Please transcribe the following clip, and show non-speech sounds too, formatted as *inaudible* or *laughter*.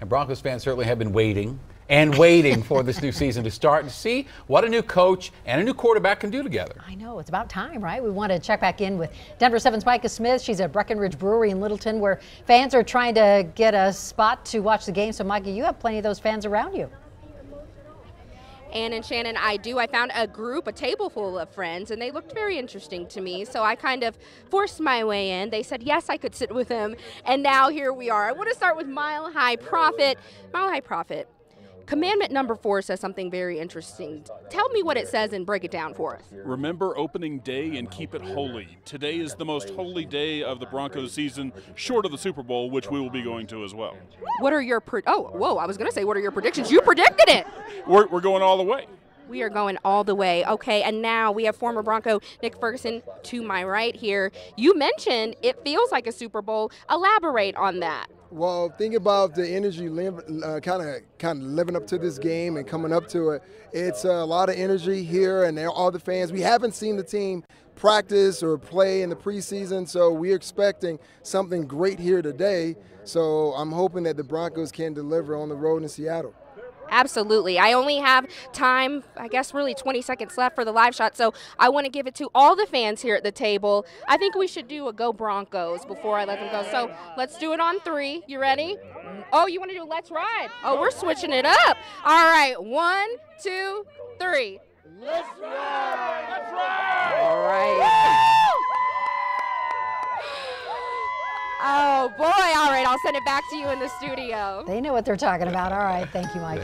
And Broncos fans certainly have been waiting and waiting for this new *laughs* season to start and see what a new coach and a new quarterback can do together. I know, it's about time, right? We want to check back in with Denver 7's Micah Smith. She's at Breckenridge Brewery in Littleton where fans are trying to get a spot to watch the game. So, Micah, you have plenty of those fans around you. Anne and Shannon, I do. I found a group, a table full of friends, and they looked very interesting to me. So I kind of forced my way in. They said yes, I could sit with them, and now here we are. I want to start with Mile High Prophet. Mile High Prophet. Commandment number four says something very interesting. Tell me what it says and break it down for us. Remember opening day and keep it holy. Today is the most holy day of the Broncos season, short of the Super Bowl, which we will be going to as well. What are your pre- oh whoa? I was going to say what are your predictions? You predicted it. We're, we're going all the way. We are going all the way. Okay, and now we have former Bronco Nick Ferguson to my right here. You mentioned it feels like a Super Bowl. Elaborate on that. Well, think about the energy, kind of kind of living up to this game and coming up to it. It's a lot of energy here, and all the fans. We haven't seen the team practice or play in the preseason, so we're expecting something great here today. So I'm hoping that the Broncos can deliver on the road in Seattle. Absolutely. I only have time, I guess, really 20 seconds left for the live shot. So I want to give it to all the fans here at the table. I think we should do a Go Broncos before I let them go. So let's do it on three. You ready? Oh, you want to do Let's Ride? Oh, we're switching it up. All right. One, two, three. Let's ride! Let's ride! All right. Oh boy, all right, I'll send it back to you in the studio. They know what they're talking about. All right, thank you, Micah.